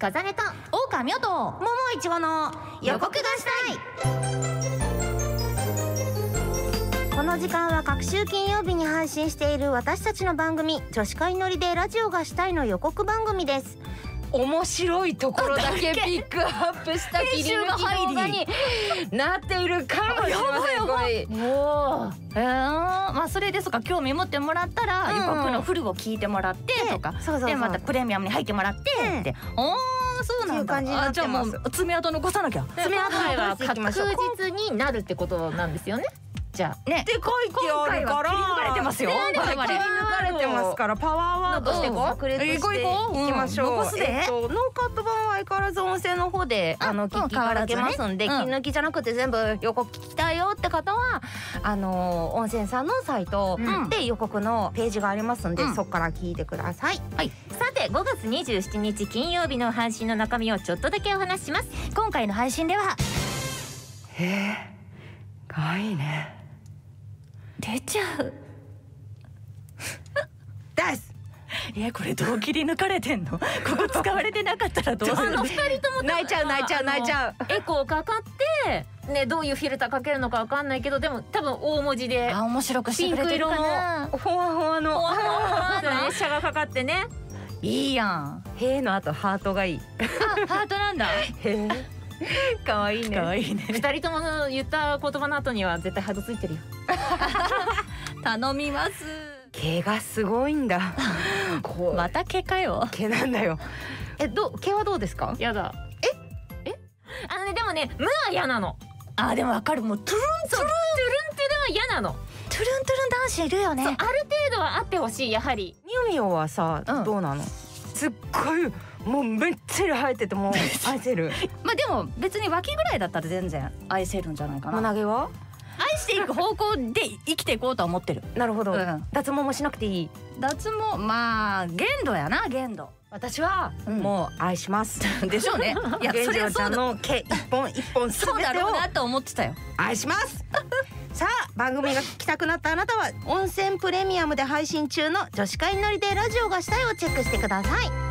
風音と狼男桃いちごの予告がしたい。この時間は各週金曜日に配信している私たちの番組女子会乗りでラジオがしたいの予告番組です。面白いところだけピックアップした切り抜き動画になっているかもしれません。これおおえー、まあそれですか興味持ってもらったら、うん予告のフルを聞いてもらってとか。そうそうそう。でまたプレミアムに入ってもらってうんって、おおそうなんだ。っていう感じになってあじゃあもう爪痕残さなきゃ。爪痕は確実になるってことなんですよね。じゃね。って書いてあるから。切り抜かれてますよ。ね切り抜かれてますからパワーワード残していこう。炸裂していきましょう、うん残すで。えっとノーカット版は相変わらず音声の方であのうん聞きいただけますんで、ね切り抜きじゃなくて全部予告聞きたいよって方はあの温泉さんのサイトうん。で予告のページがありますんで、うん。そこから聞いてください。さて5月27日金曜日の配信の中身をちょっとだけお話しします。今回の配信では。へえ。かわいいね出ちゃう。です。えこれどう切り抜かれてんの？ここ使われてなかったらどうする？の二人とも泣いちゃう泣いちゃう泣いちゃう。エコーかかってねどういうフィルターかけるのかわかんないけどでも多分大文字であ面白くしてくれてるかな。ほわほわの。ほわほわの。ね車がかかってね。いいやん「へ」の後ハートがいい。あハートなんだ。へえ かわいいね。可愛いね。二人ともの言った言葉の後には絶対ハートついてるよ。頼みます。毛がすごいんだ。また毛かよ。毛なんだよ。えど毛はどうですか？やだ。え？え？あのねでもね無は嫌なの。あでもわかる。もうトゥルンそうトゥルントゥルンは嫌なの。トゥルントゥルン男子いるよそうあねる程度はあってほしいやはり。みよみよはさ、うんどうなの？すっごいもうめっちゃ生えててもう 愛せる。まあでも別に脇ぐらいだったら全然愛せるんじゃないかな。胸毛は愛していく方向で生きていこうとは思ってる。なるほど、うん。脱毛もしなくていい。脱毛まあ限度やな限度。私はうん。もう愛します、でしょうね。いやそ源れはそうだ。次郎ちゃんの毛一本一本すそうべてをだろうなと思ってたよ。愛します番組が聞きたくなったあなたは温泉プレミアムで配信中の女子会乗りでラジオがしたいをチェックしてください。